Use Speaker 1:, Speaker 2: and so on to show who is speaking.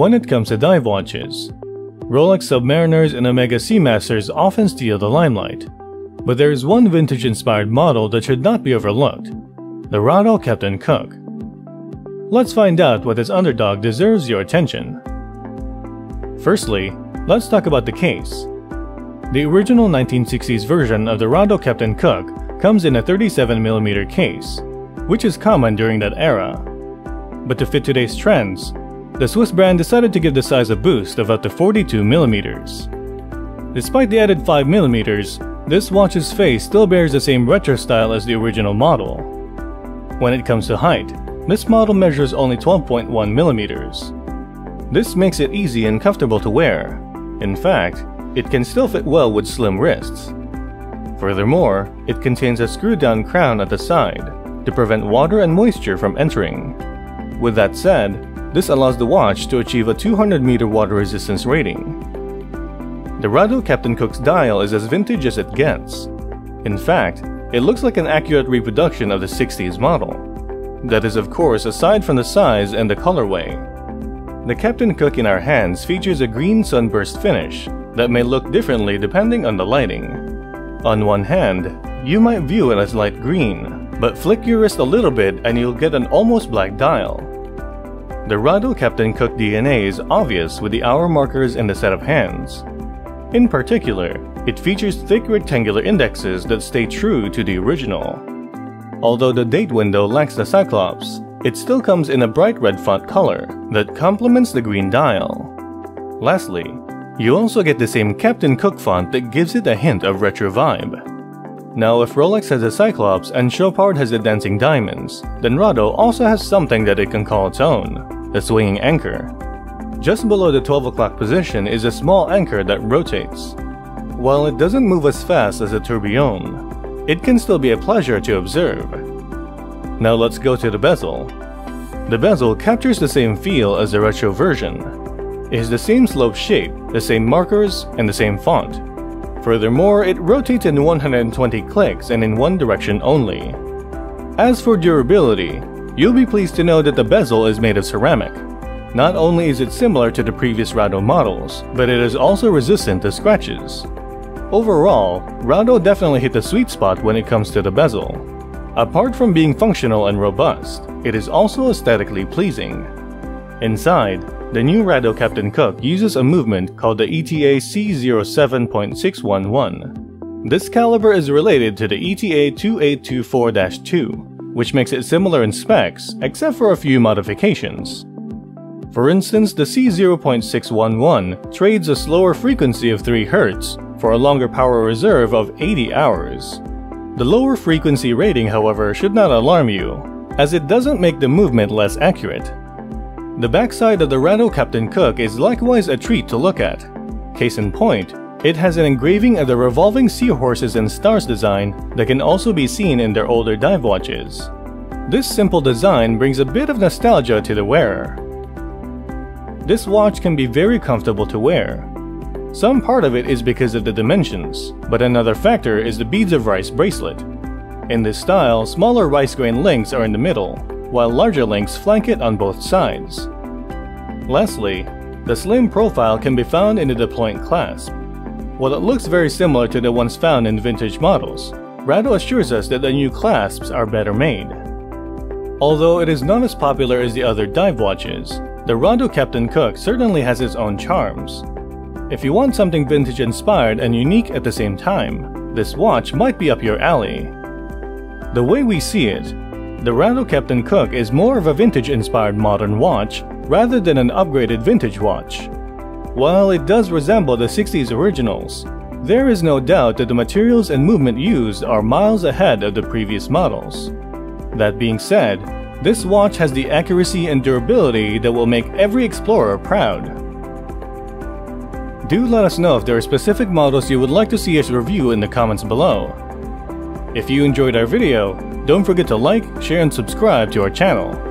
Speaker 1: when it comes to dive watches. Rolex Submariners and Omega Seamasters often steal the limelight, but there is one vintage-inspired model that should not be overlooked, the Rado Captain Cook. Let's find out what this underdog deserves your attention. Firstly, let's talk about the case. The original 1960s version of the Rado Captain Cook comes in a 37mm case, which is common during that era. But to fit today's trends, the Swiss brand decided to give the size a boost of up to 42mm. Despite the added 5mm, this watch's face still bears the same retro style as the original model. When it comes to height, this model measures only 12.1mm. This makes it easy and comfortable to wear. In fact, it can still fit well with slim wrists. Furthermore, it contains a screw-down crown at the side to prevent water and moisture from entering. With that said, this allows the watch to achieve a 200 meter water resistance rating. The Rado Captain Cook's dial is as vintage as it gets. In fact, it looks like an accurate reproduction of the 60s model. That is of course aside from the size and the colorway. The Captain Cook in our hands features a green sunburst finish that may look differently depending on the lighting. On one hand, you might view it as light green, but flick your wrist a little bit and you'll get an almost black dial. The Rado Captain Cook DNA is obvious with the hour markers in the set of hands. In particular, it features thick rectangular indexes that stay true to the original. Although the date window lacks the Cyclops, it still comes in a bright red font color that complements the green dial. Lastly, you also get the same Captain Cook font that gives it a hint of retro vibe. Now if Rolex has the Cyclops and Chopard has the dancing diamonds, then Rado also has something that it can call its own, the swinging anchor. Just below the 12 o'clock position is a small anchor that rotates. While it doesn't move as fast as a tourbillon, it can still be a pleasure to observe. Now let's go to the bezel. The bezel captures the same feel as the retro version, It has the same slope shape, the same markers, and the same font. Furthermore, it rotates in 120 clicks and in one direction only. As for durability, you'll be pleased to know that the bezel is made of ceramic. Not only is it similar to the previous Rado models, but it is also resistant to scratches. Overall, Rado definitely hit the sweet spot when it comes to the bezel. Apart from being functional and robust, it is also aesthetically pleasing. Inside, the new Rado Captain Cook uses a movement called the ETA C07.611. This caliber is related to the ETA 2824-2, which makes it similar in specs, except for a few modifications. For instance, the C0.611 trades a slower frequency of 3 Hz for a longer power reserve of 80 hours. The lower frequency rating, however, should not alarm you, as it doesn't make the movement less accurate. The backside of the Rado Captain Cook is likewise a treat to look at. Case in point, it has an engraving of the revolving seahorses and stars design that can also be seen in their older dive watches. This simple design brings a bit of nostalgia to the wearer. This watch can be very comfortable to wear. Some part of it is because of the dimensions, but another factor is the beads of rice bracelet. In this style, smaller rice grain links are in the middle, while larger links flank it on both sides. Lastly, the slim profile can be found in the deployant clasp. While it looks very similar to the ones found in vintage models, Rado assures us that the new clasps are better made. Although it is not as popular as the other dive watches, the Rado Captain Cook certainly has its own charms. If you want something vintage inspired and unique at the same time, this watch might be up your alley. The way we see it, the Rado Captain Cook is more of a vintage-inspired modern watch rather than an upgraded vintage watch. While it does resemble the 60s originals, there is no doubt that the materials and movement used are miles ahead of the previous models. That being said, this watch has the accuracy and durability that will make every explorer proud. Do let us know if there are specific models you would like to see us review in the comments below. If you enjoyed our video, don't forget to like, share and subscribe to our channel.